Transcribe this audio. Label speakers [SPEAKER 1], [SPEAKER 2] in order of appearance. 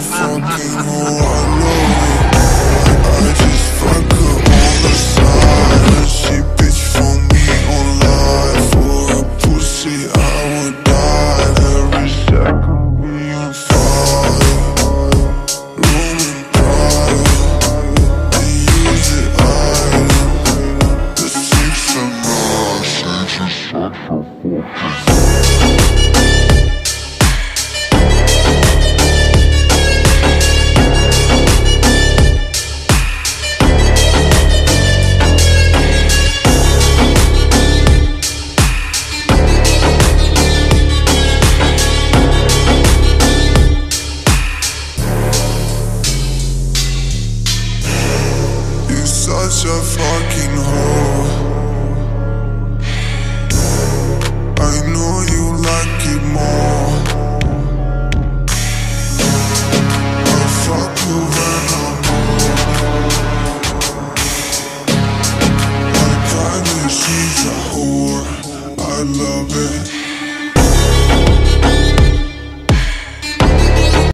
[SPEAKER 1] fucking who I love I just fuck her on the side. She bitch for me on For a pussy I would die. Every second be on fire. Roaming pride the island The six and nine just such a fucking such a fucking hoe I know you like it more. I fuck you when I'm bored I kinda she's a whore. I love it.